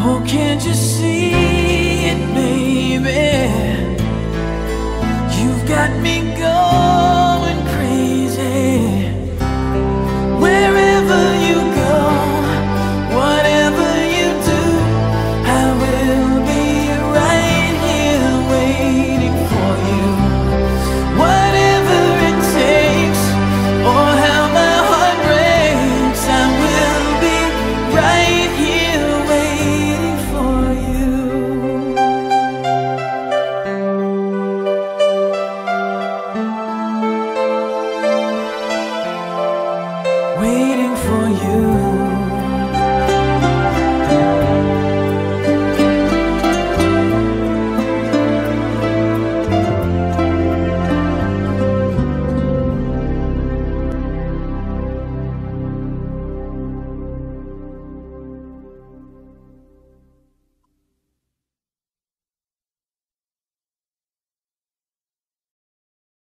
Oh, can't you see it, baby? You've got me going.